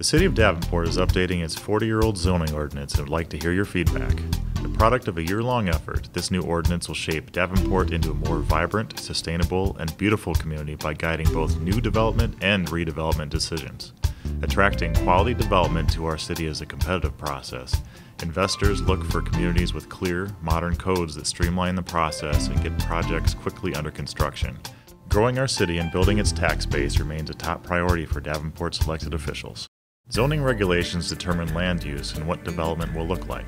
The City of Davenport is updating its 40 year old zoning ordinance and would like to hear your feedback. The product of a year long effort, this new ordinance will shape Davenport into a more vibrant, sustainable, and beautiful community by guiding both new development and redevelopment decisions. Attracting quality development to our city is a competitive process. Investors look for communities with clear, modern codes that streamline the process and get projects quickly under construction. Growing our city and building its tax base remains a top priority for Davenport's elected officials. Zoning regulations determine land use and what development will look like.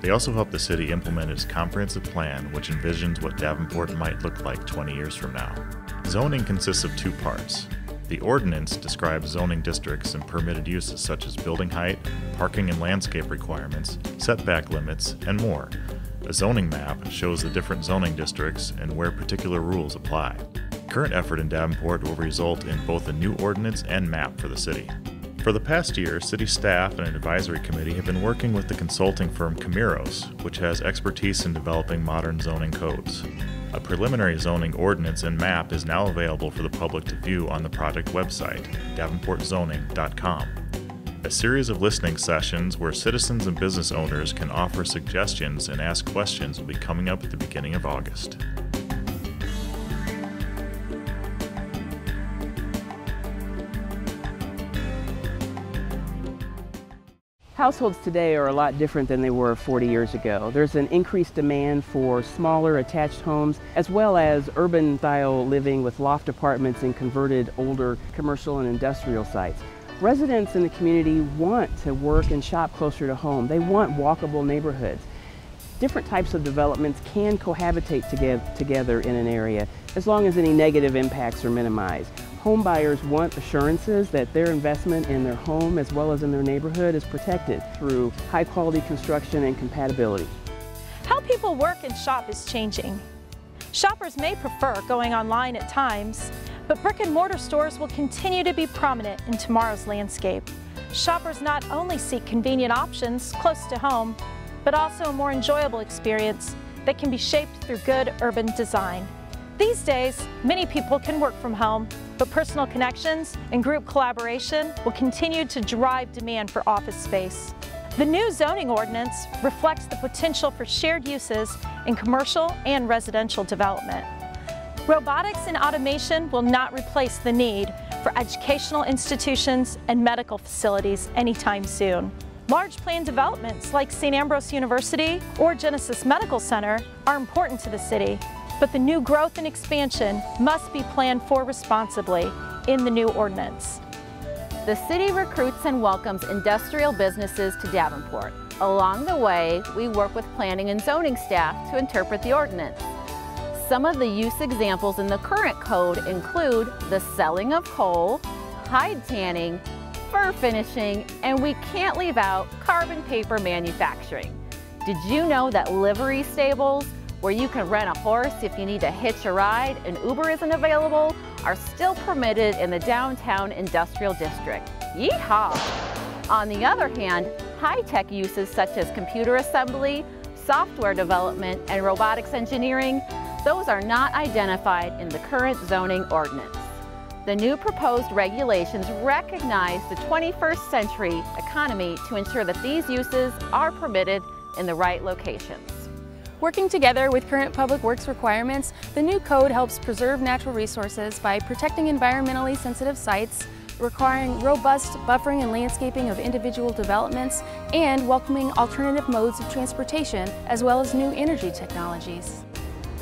They also help the city implement its comprehensive plan, which envisions what Davenport might look like 20 years from now. Zoning consists of two parts. The ordinance describes zoning districts and permitted uses such as building height, parking and landscape requirements, setback limits, and more. A zoning map shows the different zoning districts and where particular rules apply. Current effort in Davenport will result in both a new ordinance and map for the city. For the past year, city staff and an advisory committee have been working with the consulting firm Camiros, which has expertise in developing modern zoning codes. A preliminary zoning ordinance and map is now available for the public to view on the project website, davenportzoning.com. A series of listening sessions where citizens and business owners can offer suggestions and ask questions will be coming up at the beginning of August. Households today are a lot different than they were 40 years ago. There's an increased demand for smaller attached homes as well as urban style living with loft apartments and converted older commercial and industrial sites. Residents in the community want to work and shop closer to home. They want walkable neighborhoods. Different types of developments can cohabitate together in an area as long as any negative impacts are minimized. Home buyers want assurances that their investment in their home as well as in their neighborhood is protected through high quality construction and compatibility. How people work and shop is changing. Shoppers may prefer going online at times, but brick and mortar stores will continue to be prominent in tomorrow's landscape. Shoppers not only seek convenient options close to home, but also a more enjoyable experience that can be shaped through good urban design. These days, many people can work from home, but personal connections and group collaboration will continue to drive demand for office space. The new zoning ordinance reflects the potential for shared uses in commercial and residential development. Robotics and automation will not replace the need for educational institutions and medical facilities anytime soon. Large planned developments like St. Ambrose University or Genesis Medical Center are important to the city but the new growth and expansion must be planned for responsibly in the new ordinance. The city recruits and welcomes industrial businesses to Davenport. Along the way, we work with planning and zoning staff to interpret the ordinance. Some of the use examples in the current code include the selling of coal, hide tanning, fur finishing, and we can't leave out carbon paper manufacturing. Did you know that livery stables where you can rent a horse if you need to hitch a ride and Uber isn't available, are still permitted in the downtown industrial district. Yeehaw! On the other hand, high-tech uses such as computer assembly, software development, and robotics engineering, those are not identified in the current zoning ordinance. The new proposed regulations recognize the 21st century economy to ensure that these uses are permitted in the right locations. Working together with current public works requirements, the new code helps preserve natural resources by protecting environmentally sensitive sites, requiring robust buffering and landscaping of individual developments, and welcoming alternative modes of transportation, as well as new energy technologies.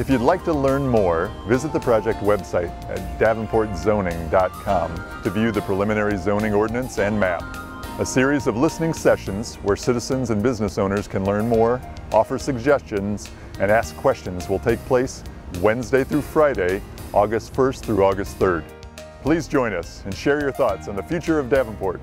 If you'd like to learn more, visit the project website at davenportzoning.com to view the preliminary zoning ordinance and map. A series of listening sessions where citizens and business owners can learn more, offer suggestions, and ask questions will take place Wednesday through Friday, August 1st through August 3rd. Please join us and share your thoughts on the future of Davenport.